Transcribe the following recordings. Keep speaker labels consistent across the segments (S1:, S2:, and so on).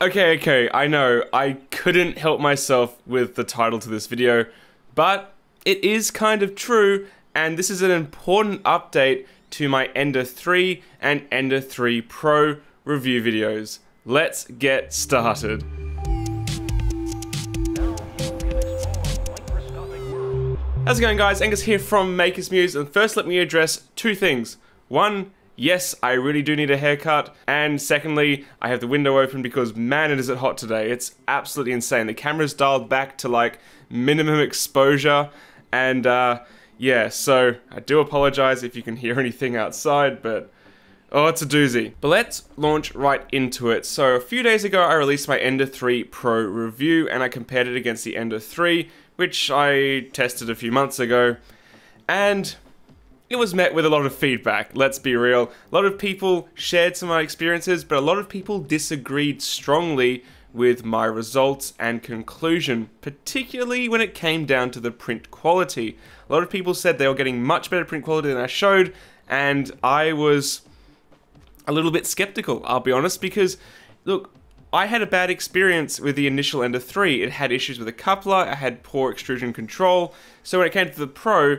S1: Okay, okay, I know, I couldn't help myself with the title to this video, but it is kind of true, and this is an important update to my Ender 3 and Ender 3 Pro review videos. Let's get started. How's it going guys? Angus here from Maker's Muse, and first let me address two things. One, yes, I really do need a haircut. And secondly, I have the window open because man, it is it hot today. It's absolutely insane. The camera's dialed back to like minimum exposure. And uh, yeah, so I do apologize if you can hear anything outside, but oh, it's a doozy. But let's launch right into it. So a few days ago, I released my Ender 3 Pro review and I compared it against the Ender 3, which I tested a few months ago. And it was met with a lot of feedback, let's be real. A lot of people shared some of my experiences, but a lot of people disagreed strongly with my results and conclusion, particularly when it came down to the print quality. A lot of people said they were getting much better print quality than I showed, and I was a little bit skeptical, I'll be honest, because look, I had a bad experience with the initial Ender 3. It had issues with the coupler, I had poor extrusion control, so when it came to the Pro,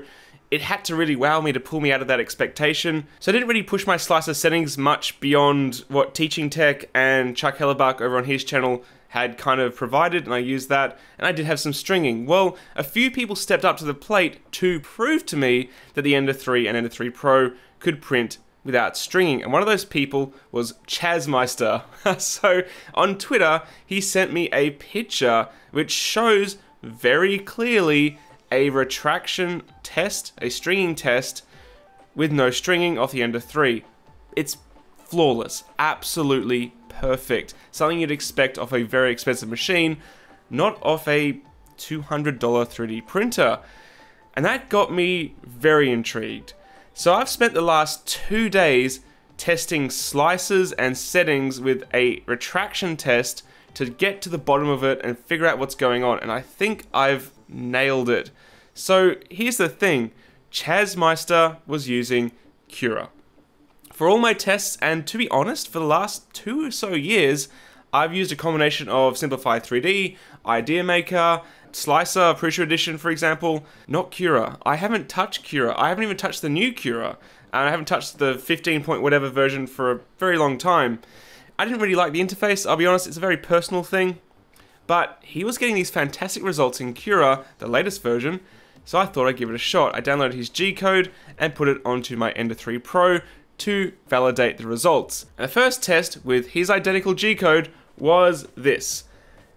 S1: it had to really wow me to pull me out of that expectation. So I didn't really push my slicer settings much beyond what Teaching Tech and Chuck Hellebuyck over on his channel had kind of provided, and I used that, and I did have some stringing. Well, a few people stepped up to the plate to prove to me that the Ender 3 and Ender 3 Pro could print without stringing, and one of those people was Chazmeister. so on Twitter, he sent me a picture which shows very clearly a retraction test, a stringing test, with no stringing off the Ender 3. It's flawless, absolutely perfect. Something you'd expect off a very expensive machine, not off a $200 3D printer. And that got me very intrigued. So I've spent the last two days testing slices and settings with a retraction test to get to the bottom of it and figure out what's going on. And I think I've nailed it. So here's the thing, Chazmeister was using Cura. For all my tests, and to be honest, for the last two or so years, I've used a combination of Simplify 3D, Idea Maker, Slic3r, Prusa Edition, for example, not Cura. I haven't touched Cura. I haven't even touched the new Cura. And I haven't touched the 15 point whatever version for a very long time. I didn't really like the interface, I'll be honest, it's a very personal thing. But he was getting these fantastic results in Cura, the latest version, so I thought I'd give it a shot. I downloaded his G-code and put it onto my Ender 3 Pro to validate the results. And the first test with his identical G-code was this.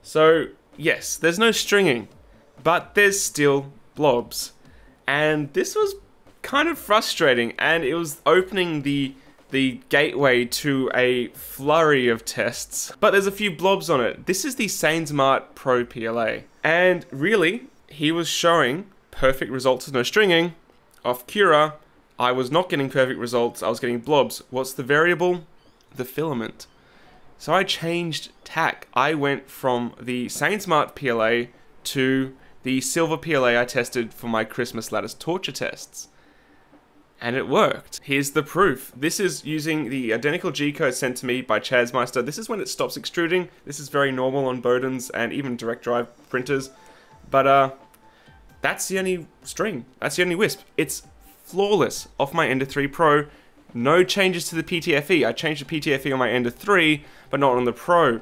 S1: So yes, there's no stringing, but there's still blobs. And this was kind of frustrating and it was opening the the gateway to a flurry of tests. But there's a few blobs on it. This is the Sainsmart Pro PLA. And really, he was showing perfect results with no stringing. Off Cura, I was not getting perfect results, I was getting blobs. What's the variable? The filament. So I changed tack. I went from the Sainsmart PLA to the silver PLA I tested for my Christmas lattice torture tests. And it worked. Here's the proof. This is using the identical G-code sent to me by Chazmeister. This is when it stops extruding. This is very normal on Bowdens and even direct drive printers. But uh, that's the only string. That's the only wisp. It's flawless off my Ender 3 Pro. No changes to the PTFE. I changed the PTFE on my Ender 3, but not on the Pro.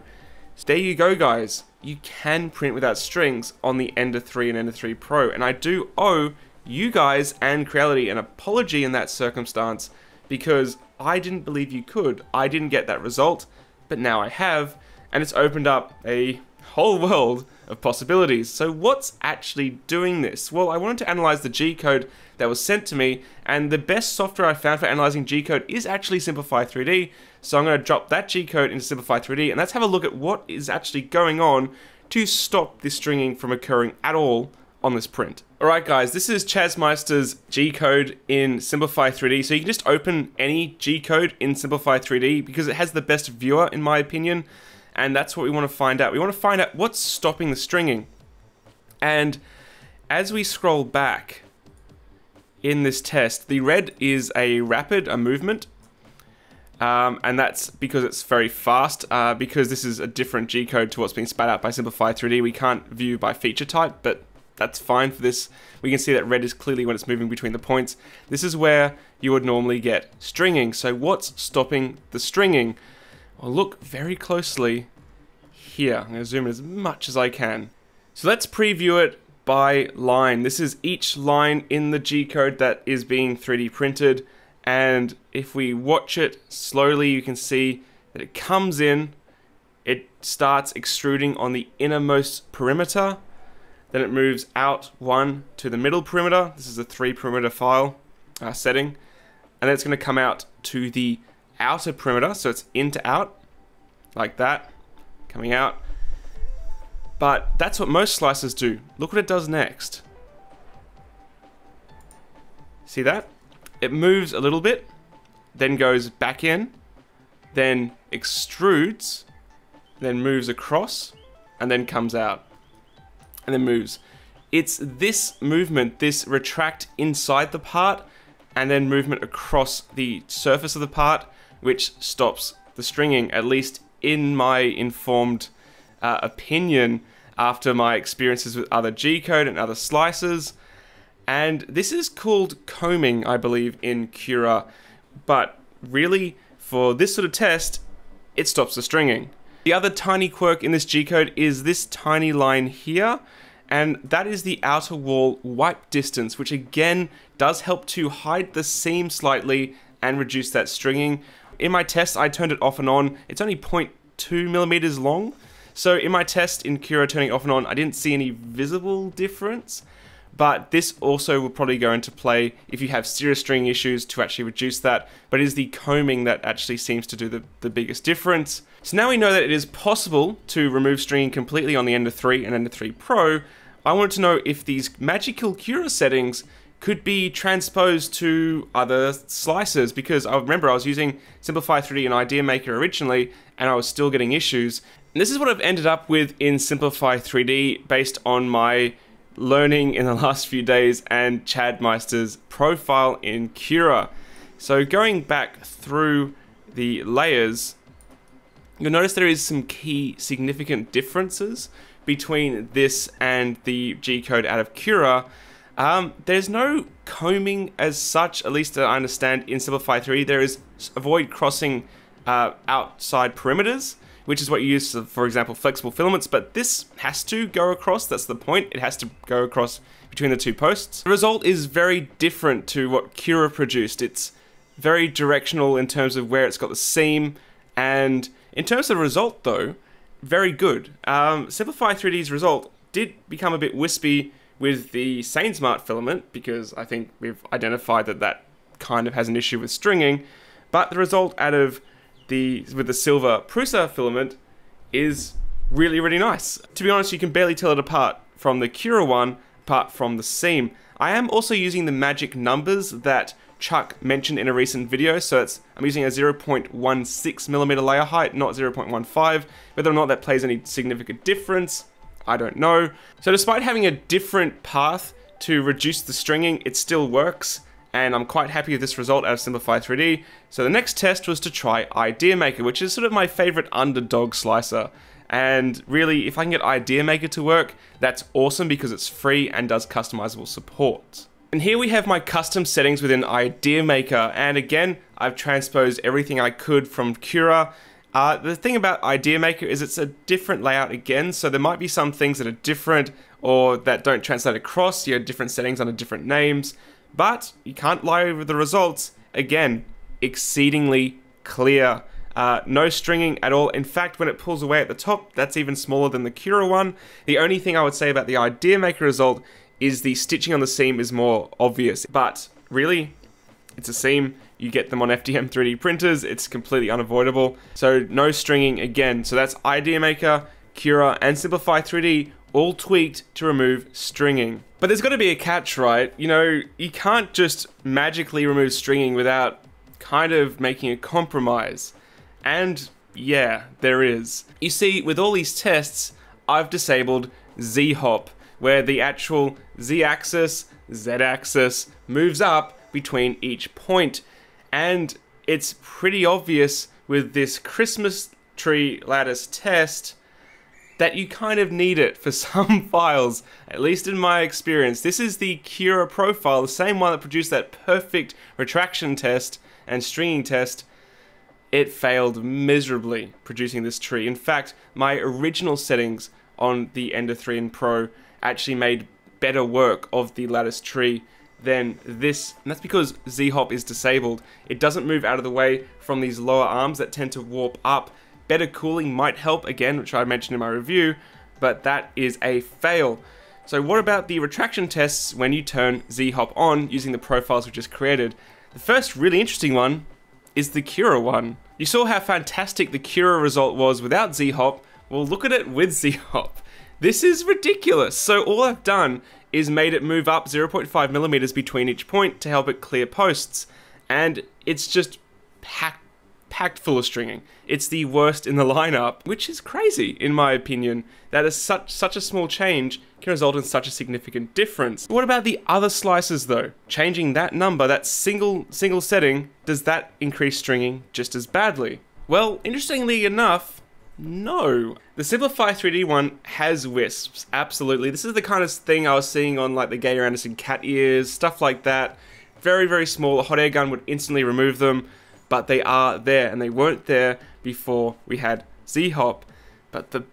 S1: So there you go, guys. You can print without strings on the Ender 3 and Ender 3 Pro. And I do owe you guys and Creality an apology in that circumstance because I didn't believe you could. I didn't get that result, but now I have, and it's opened up a whole world of possibilities. So what's actually doing this? Well, I wanted to analyze the G-code that was sent to me, and the best software I found for analyzing G-code is actually Simplify 3D. So I'm going to drop that G-code into Simplify 3D, and let's have a look at what is actually going on to stop this stringing from occurring at all on this print. Alright guys, this is Chazmeister's G-code in Simplify 3D. So you can just open any G-code in Simplify 3D because it has the best viewer in my opinion and that's what we want to find out. We want to find out what's stopping the stringing. And as we scroll back in this test, the red is a rapid, a movement. Um, and that's because it's very fast. Uh, because this is a different G code to what's being spat out by Simplify 3D, we can't view by feature type, but that's fine for this. We can see that red is clearly when it's moving between the points. This is where you would normally get stringing. So what's stopping the stringing? Well, look very closely here. I'm going to zoom in as much as I can. So let's preview it by line. This is each line in the G code that is being 3D printed. And if we watch it slowly, you can see that it comes in, it starts extruding on the innermost perimeter, then it moves out one to the middle perimeter. This is a three perimeter file uh, setting. And then it's going to come out to the outer perimeter. So it's in to out, like that, coming out. But that's what most slicers do. Look what it does next. See that? It moves a little bit, then goes back in, then extrudes, then moves across, and then comes out and then moves. It's this movement, this retract inside the part, and then movement across the surface of the part, which stops the stringing, at least in my informed uh, opinion after my experiences with other G code and other slicers. And this is called combing, I believe, in Cura. But really, for this sort of test, it stops the stringing. The other tiny quirk in this G code is this tiny line here, and that is the outer wall wipe distance, which again does help to hide the seam slightly and reduce that stringing. In my test, I turned it off and on. It's only 0.2 millimeters long. So in my test in Cura turning off and on, I didn't see any visible difference but this also will probably go into play if you have serious string issues to actually reduce that, but it is the combing that actually seems to do the, the biggest difference. So now we know that it is possible to remove stringing completely on the Ender 3 and Ender 3 Pro, I wanted to know if these Magical Cura settings could be transposed to other slicers because I remember I was using Simplify 3D and Idea Maker originally and I was still getting issues. And this is what I've ended up with in Simplify 3D based on my learning in the last few days and Chazmeister's profile in Cura. So going back through the layers, you'll notice there is some key significant differences between this and the G code out of Cura. Um, there's no combing as such, at least I understand in Simplify 3. There is avoid crossing uh, outside perimeters which is what you use, for example, flexible filaments, but this has to go across, that's the point, it has to go across between the two posts. The result is very different to what Cura produced. It's very directional in terms of where it's got the seam, and in terms of the result though, very good. Um, Simplify 3D's result did become a bit wispy with the Sainsmart filament, because I think we've identified that that kind of has an issue with stringing, but the result out of the with the silver Prusa filament is really, really nice. To be honest, you can barely tell it apart from the Cura one, apart from the seam. I am also using the magic numbers that Chuck mentioned in a recent video, so it's I'm using a 0.16 millimeter layer height, not 0.15. Whether or not that plays any significant difference, I don't know. So despite having a different path to reduce the stringing, it still works and I'm quite happy with this result out of Simplify 3D. So the next test was to try Idea Maker, which is sort of my favorite underdog slicer. And really, if I can get Idea Maker to work, that's awesome because it's free and does customizable support. And here we have my custom settings within Idea Maker. And again, I've transposed everything I could from Cura. Uh, the thing about Idea Maker is it's a different layout again, so there might be some things that are different or that don't translate across. You have different settings under different names. But you can't lie over the results. Again, exceedingly clear. Uh, no stringing at all. In fact, when it pulls away at the top, that's even smaller than the Cura one. The only thing I would say about the Idea Maker result is the stitching on the seam is more obvious. But really, it's a seam. You get them on FDM 3D printers. It's completely unavoidable. So no stringing again. So that's Idea Maker, Cura, and Simplify 3D all tweaked to remove stringing. But there's got to be a catch, right? You know, you can't just magically remove stringing without kind of making a compromise. And yeah, there is. You see, with all these tests, I've disabled Z-hop, where the actual Z-axis, Z-axis moves up between each point. And it's pretty obvious with this Christmas tree lattice test that you kind of need it for some files, at least in my experience. This is the Cura profile, the same one that produced that perfect retraction test and stringing test. It failed miserably producing this tree. In fact, my original settings on the Ender 3 and Pro actually made better work of the lattice tree than this. And that's because Z-Hop is disabled. It doesn't move out of the way from these lower arms that tend to warp up. Better cooling might help, again, which I mentioned in my review, but that is a fail. So what about the retraction tests when you turn Z-Hop on using the profiles we just created? The first really interesting one is the Cura one. You saw how fantastic the Cura result was without Z-Hop. Well, look at it with Z-Hop. This is ridiculous. So all I've done is made it move up 0.5 millimeters between each point to help it clear posts. And it's just packed, packed full of stringing. It's the worst in the lineup, which is crazy, in my opinion. That is such, such a small change can result in such a significant difference. What about the other slices though? Changing that number, that single, single setting, does that increase stringing just as badly? Well, interestingly enough, no. The Simplify 3D one has wisps, absolutely. This is the kind of thing I was seeing on like the Geyer Anderson cat ears, stuff like that. Very, very small. A hot air gun would instantly remove them, but they are there, and they weren't there before we had Z-Hop. But the,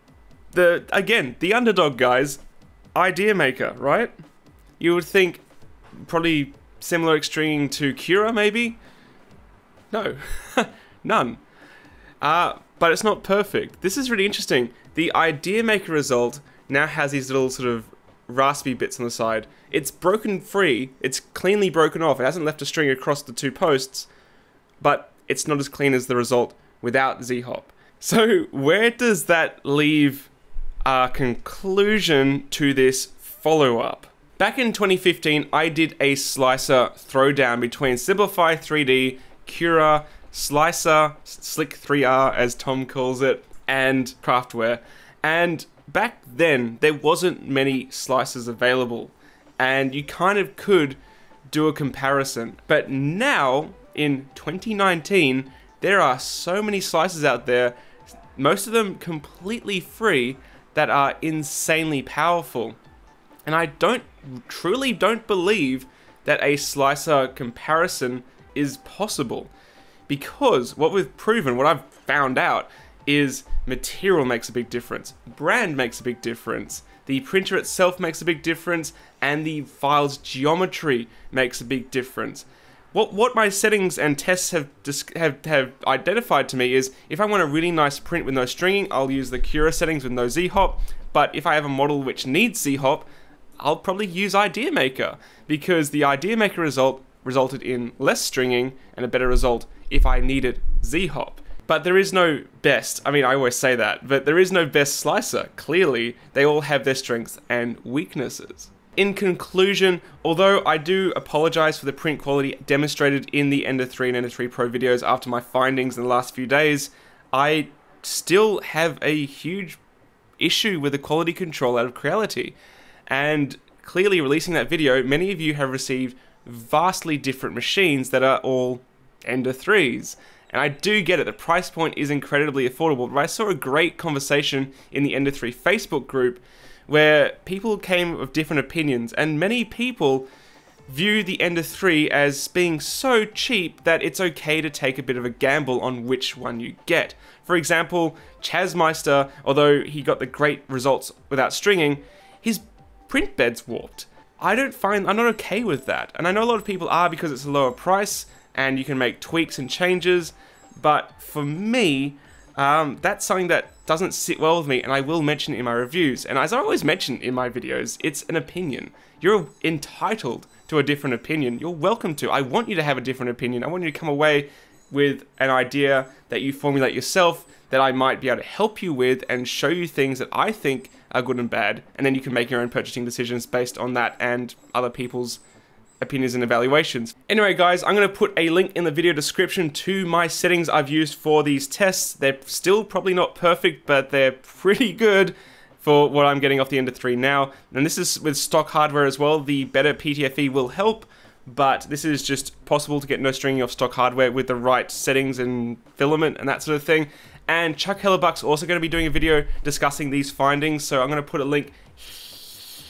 S1: the again, the underdog guys, Idea Maker, right? You would think probably similar extreme to Cura, maybe? No, none. Uh, but it's not perfect. This is really interesting. The Idea Maker result now has these little sort of raspy bits on the side. It's broken free, it's cleanly broken off, it hasn't left a string across the two posts, but it's not as clean as the result without Z-Hop. So where does that leave a conclusion to this follow-up? Back in 2015, I did a slicer throwdown between Simplify 3D, Cura, Slic3r, Slick 3R as Tom calls it, and Craftware. And back then, there wasn't many slicers available, and you kind of could do a comparison. But now, in 2019, there are so many slices out there, most of them completely free, that are insanely powerful. And I don't truly don't believe that a slicer comparison is possible because what we've proven, what I've found out, is material makes a big difference, brand makes a big difference, the printer itself makes a big difference, and the file's geometry makes a big difference. What, what my settings and tests have, have, have identified to me is if I want a really nice print with no stringing, I'll use the Cura settings with no Z-Hop, but if I have a model which needs Z-Hop, I'll probably use IdeaMaker because the IdeaMaker result resulted in less stringing and a better result if I needed Z-Hop. But there is no best, I mean, I always say that, but there is no best slicer. Clearly, they all have their strengths and weaknesses. In conclusion, although I do apologize for the print quality demonstrated in the Ender 3 and Ender 3 Pro videos after my findings in the last few days, I still have a huge issue with the quality control out of Creality. And clearly releasing that video, many of you have received vastly different machines that are all Ender 3s. And I do get it, the price point is incredibly affordable, but I saw a great conversation in the Ender 3 Facebook group where people came with different opinions, and many people view the Ender 3 as being so cheap that it's okay to take a bit of a gamble on which one you get. For example, Chazmeister, although he got the great results without stringing, his print bed's warped. I don't find, I'm not okay with that. And I know a lot of people are because it's a lower price, and you can make tweaks and changes. But for me, um, that's something that doesn't sit well with me, and I will mention it in my reviews. And as I always mention in my videos, it's an opinion. You're entitled to a different opinion. You're welcome to. I want you to have a different opinion. I want you to come away with an idea that you formulate yourself that I might be able to help you with and show you things that I think are good and bad. And then you can make your own purchasing decisions based on that and other people's opinions and evaluations. Anyway guys, I'm going to put a link in the video description to my settings I've used for these tests. They're still probably not perfect, but they're pretty good for what I'm getting off the Ender 3 now. And this is with stock hardware as well. The better PTFE will help, but this is just possible to get no stringing off stock hardware with the right settings and filament and that sort of thing. And Chuck Hellebuyck's also going to be doing a video discussing these findings, so I'm going to put a link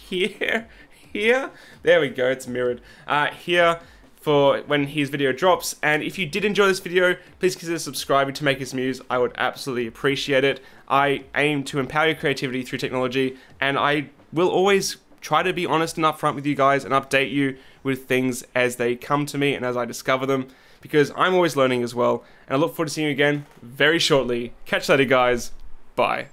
S1: here, here. There we go, it's mirrored. Uh, here for when his video drops. And if you did enjoy this video, please consider subscribing to Maker's Muse. I would absolutely appreciate it. I aim to empower your creativity through technology, and I will always try to be honest and upfront with you guys and update you with things as they come to me and as I discover them because I'm always learning as well. And I look forward to seeing you again very shortly. Catch you later, guys. Bye.